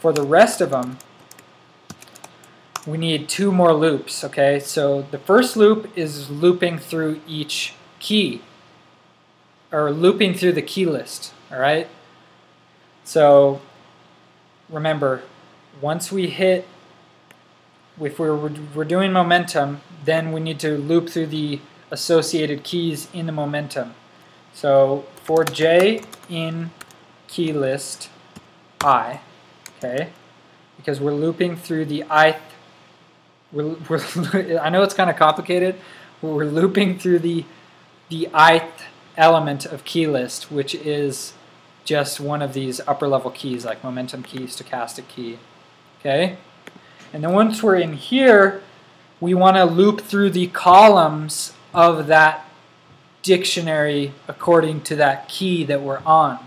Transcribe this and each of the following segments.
for the rest of them, we need two more loops, okay? So the first loop is looping through each key, or looping through the key list, all right? So remember, once we hit, if we're, we're doing momentum, then we need to loop through the associated keys in the momentum. So for j in key list i, okay, because we're looping through the ith we're, we're I know it's kind of complicated, we're looping through the the ith element of key list, which is just one of these upper level keys like momentum key, stochastic key. Okay? And then once we're in here, we want to loop through the columns of that dictionary according to that key that we're on.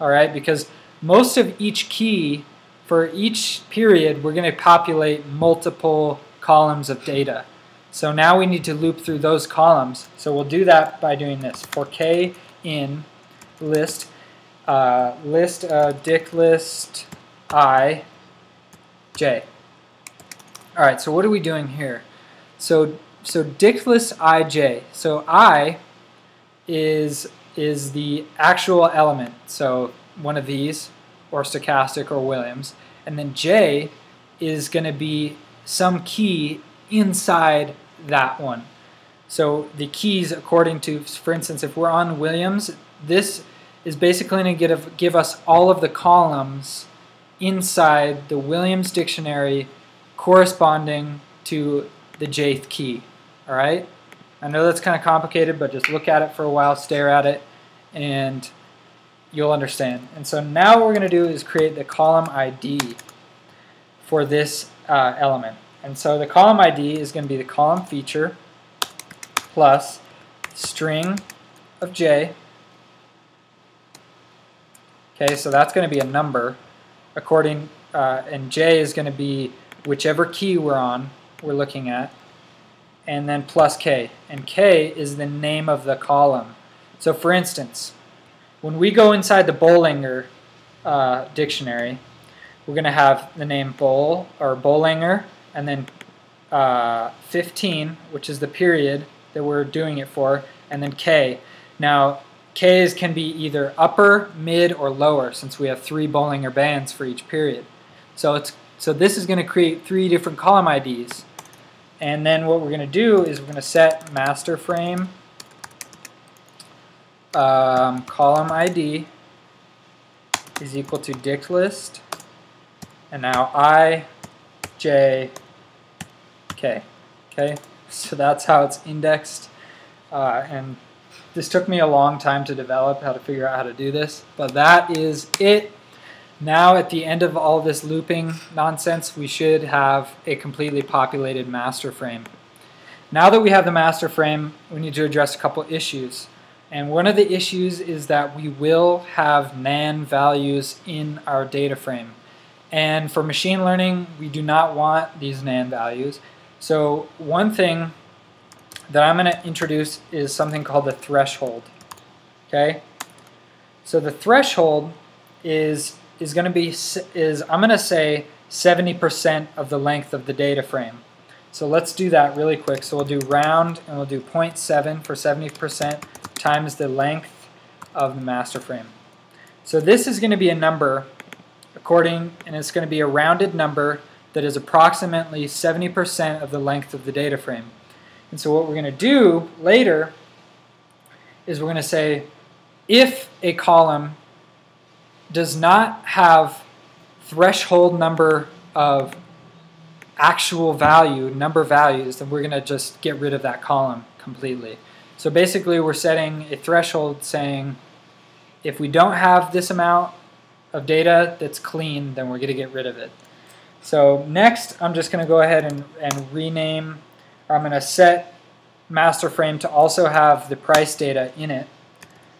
All right? Because most of each key for each period, we're going to populate multiple columns of data. So now we need to loop through those columns. So we'll do that by doing this. For k in list, uh, list uh, list i j. All right, so what are we doing here? So so dict list ij. So i is is the actual element. So one of these, or stochastic or Williams, and then j is going to be some key inside that one. So the keys, according to, for instance, if we're on Williams, this is basically going to give, give us all of the columns inside the Williams dictionary corresponding to the jth key. All right? I know that's kind of complicated, but just look at it for a while, stare at it, and you'll understand. And so now what we're going to do is create the column ID for this uh, element. And so the column ID is going to be the column feature plus string of j. Okay, so that's going to be a number according, uh, and j is going to be whichever key we're on, we're looking at, and then plus k. And k is the name of the column. So for instance, when we go inside the Bollinger uh, dictionary, we're going to have the name Boll or Bollinger and then uh, 15, which is the period that we're doing it for, and then K. Now, Ks can be either upper, mid, or lower since we have three Bollinger bands for each period. So it's so this is going to create three different column IDs. And then what we're going to do is we're going to set master frame um, column ID is equal to dict list and now I, J, K. Okay, so that's how it's indexed. Uh, and this took me a long time to develop how to figure out how to do this, but that is it. Now at the end of all this looping nonsense, we should have a completely populated master frame. Now that we have the master frame, we need to address a couple issues. And one of the issues is that we will have NaN values in our data frame. And for machine learning, we do not want these NaN values. So one thing that I'm going to introduce is something called the threshold. Okay? So the threshold is is going to be is I'm going to say 70% of the length of the data frame. So let's do that really quick. So we'll do round and we'll do 0.7 for 70% times the length of the master frame. So this is going to be a number according, and it's going to be a rounded number that is approximately 70% of the length of the data frame. And so what we're going to do later is we're going to say if a column does not have threshold number of actual value, number values, then we're going to just get rid of that column completely. So basically we're setting a threshold saying if we don't have this amount of data that's clean, then we're going to get rid of it. So next, I'm just going to go ahead and, and rename, I'm going to set master frame to also have the price data in it.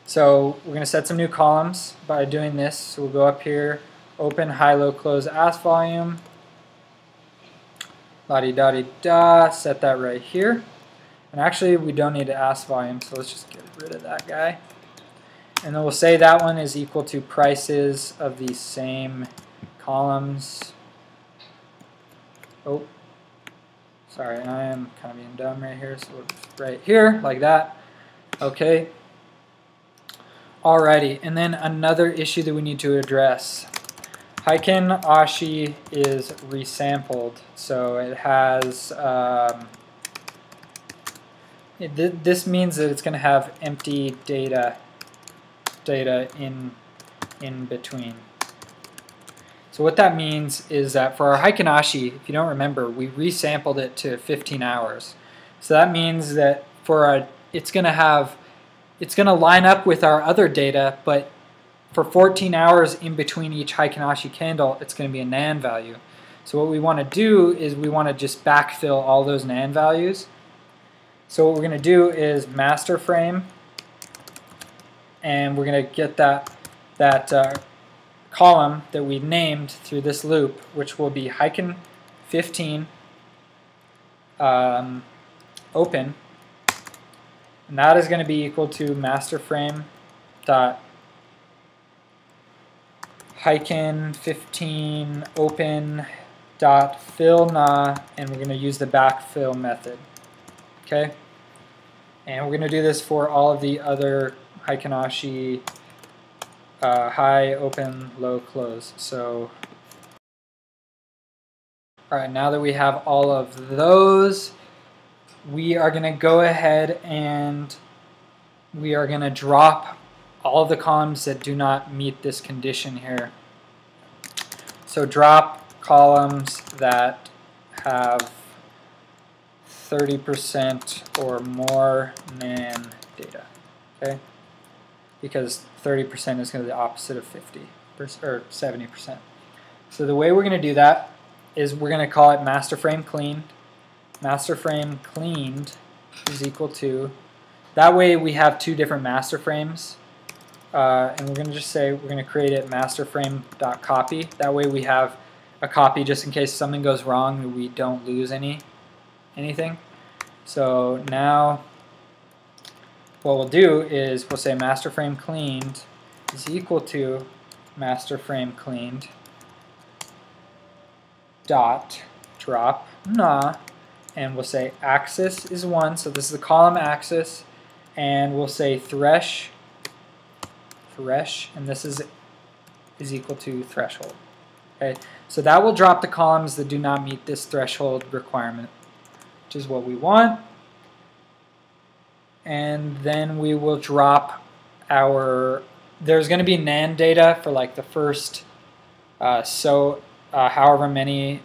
So we're going to set some new columns by doing this. So we'll go up here, open, high, low, close, ask volume, la-di-da-di-da, set that right here. And actually, we don't need to ask volume, so let's just get rid of that guy. And then we'll say that one is equal to prices of the same columns. Oh, sorry, I am kind of being dumb right here. So right here, like that. Okay. Alrighty, and then another issue that we need to address. Heikin Ashi is resampled, so it has. Um, this means that it's going to have empty data data in in between. So what that means is that for our Heikin Ashi, if you don't remember, we resampled it to 15 hours. So that means that for a, it's going to have, it's going to line up with our other data, but for 14 hours in between each Heikin Ashi candle, it's going to be a NaN value. So what we want to do is we want to just backfill all those NaN values. So what we're going to do is master frame, and we're going to get that that uh, column that we named through this loop, which will be Heiken 15 um, open, and that is going to be equal to master frame dot Heiken 15 open dot fill na, and we're going to use the backfill method. Okay, and we're going to do this for all of the other Heikin Ashi uh, high, open, low, close. So, all right, now that we have all of those, we are going to go ahead and we are going to drop all the columns that do not meet this condition here. So drop columns that have 30% or more NaN data. Okay? because 30% is going to be the opposite of 50 or 70%. So the way we're going to do that is we're going to call it master frame cleaned. Master frame cleaned is equal to, that way we have two different master frames. Uh, and we're going to just say we're going to create it master frame.copy. That way we have a copy just in case something goes wrong and we don't lose any anything. So now what we'll do is we'll say master frame cleaned is equal to master frame cleaned dot drop na and we'll say axis is 1 so this is the column axis and we'll say thresh thresh and this is is equal to threshold. Okay? So that will drop the columns that do not meet this threshold requirement which is what we want and then we will drop our, there's going to be NaN data for like the first uh, so uh, however many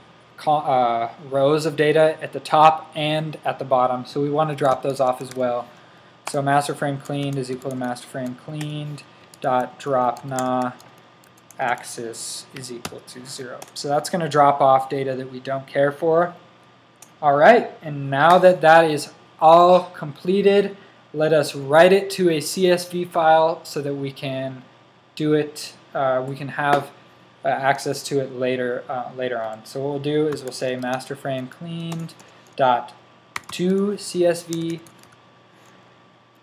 uh, rows of data at the top and at the bottom. So we want to drop those off as well. So master frame cleaned is equal to master frame cleaned dot drop na axis is equal to zero. So that's going to drop off data that we don't care for. All right, and now that that is all completed, let us write it to a CSV file so that we can do it, uh, we can have uh, access to it later uh, later on. So what we'll do is we'll say master frame cleaned dot to CSV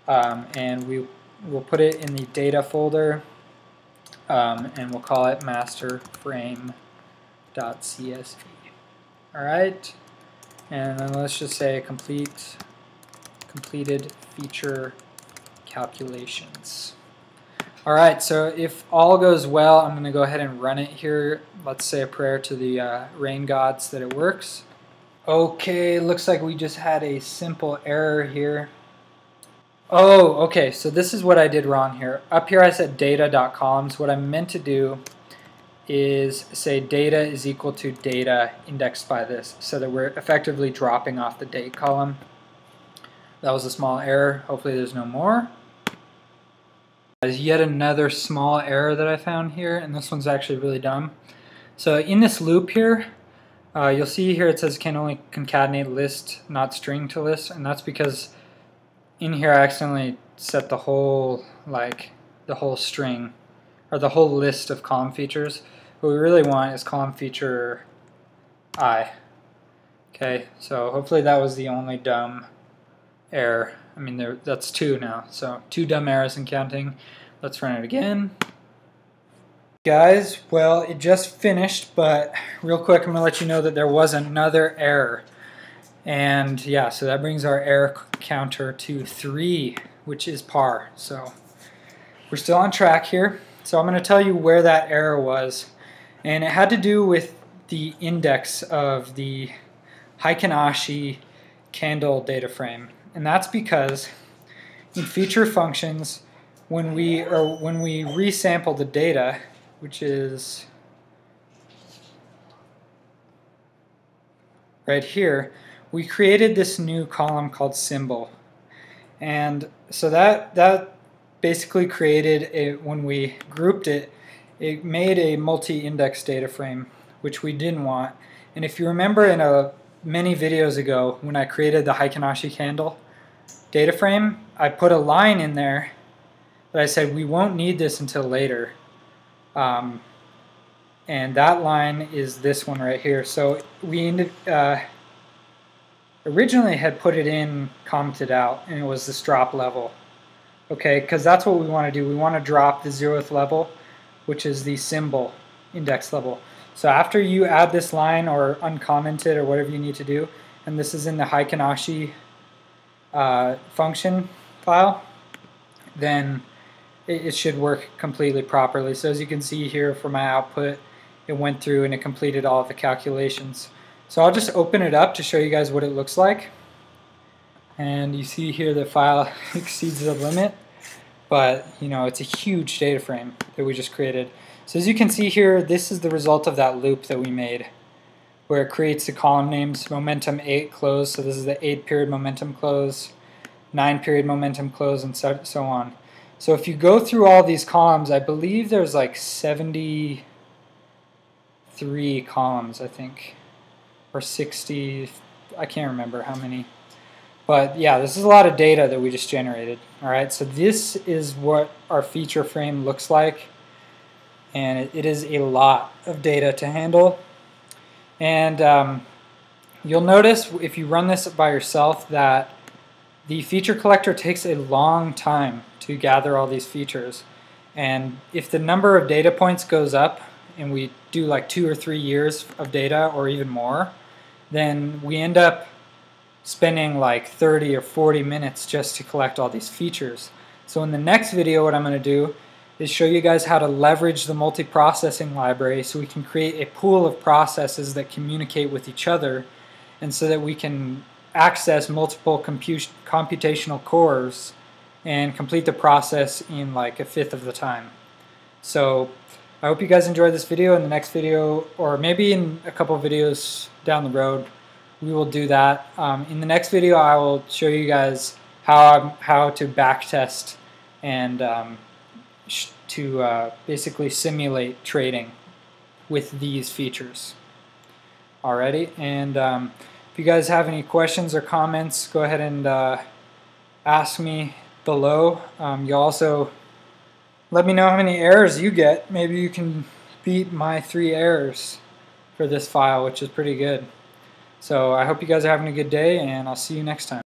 um, and we will put it in the data folder um, and we'll call it master frame dot CSV. All right, and then let's just say complete completed feature calculations. All right, so if all goes well, I'm going to go ahead and run it here. Let's say a prayer to the uh, rain gods that it works. Okay, looks like we just had a simple error here. Oh, okay, so this is what I did wrong here. Up here I said data.columns. What I meant to do is say data is equal to data indexed by this so that we're effectively dropping off the date column. That was a small error. Hopefully there's no more. There's yet another small error that I found here, and this one's actually really dumb. So in this loop here, uh, you'll see here it says can only concatenate list, not string to list, and that's because in here I accidentally set the whole, like, the whole string, or the whole list of column features. What we really want is column feature i. Okay, so hopefully that was the only dumb error. I mean, there that's two now. So two dumb errors in counting. Let's run it again. Guys, well, it just finished, but real quick, I'm going to let you know that there was another error. And yeah, so that brings our error counter to 3, which is par. So we're still on track here. So I'm going to tell you where that error was. And it had to do with the index of the Heikin-Ashi candle data frame. And that's because in feature functions, when we or when we resample the data, which is right here, we created this new column called symbol. And so that that basically created a when we grouped it, it made a multi-index data frame, which we didn't want. And if you remember in a many videos ago when I created the Heikin-Ashi candle data frame, I put a line in there that I said we won't need this until later. Um, and that line is this one right here. So we uh, originally had put it in commented out and it was this drop level. Okay, because that's what we want to do. We want to drop the zeroth level, which is the symbol index level. So after you add this line or uncommented or whatever you need to do, and this is in the Heikin-Ashi uh, function file, then it, it should work completely properly. So as you can see here for my output, it went through and it completed all of the calculations. So I'll just open it up to show you guys what it looks like. And you see here the file exceeds the limit, but you know it's a huge data frame that we just created. So as you can see here, this is the result of that loop that we made, where it creates the column names momentum 8 close, so this is the 8 period momentum close, 9 period momentum close, and so, so on. So if you go through all these columns, I believe there's like 73 columns, I think, or 60, I can't remember how many. But yeah, this is a lot of data that we just generated. All right, so this is what our feature frame looks like. And it, it is a lot of data to handle. And um, you'll notice if you run this by yourself that the feature collector takes a long time to gather all these features. And if the number of data points goes up and we do like two or three years of data or even more, then we end up spending like 30 or 40 minutes just to collect all these features. So in the next video what I'm going to do is show you guys how to leverage the multiprocessing library so we can create a pool of processes that communicate with each other and so that we can access multiple computational cores and complete the process in like a fifth of the time. So I hope you guys enjoyed this video. In the next video, or maybe in a couple videos down the road, we will do that. Um, in the next video, I will show you guys how how to backtest and um, to uh, basically simulate trading with these features. Alrighty, and um, if you guys have any questions or comments, go ahead and uh, ask me below. Um, you also let me know how many errors you get. Maybe you can beat my three errors for this file, which is pretty good. So I hope you guys are having a good day, and I'll see you next time.